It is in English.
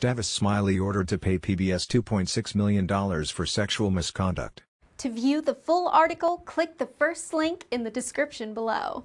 Tavis Smiley ordered to pay PBS $2.6 million for sexual misconduct. To view the full article, click the first link in the description below.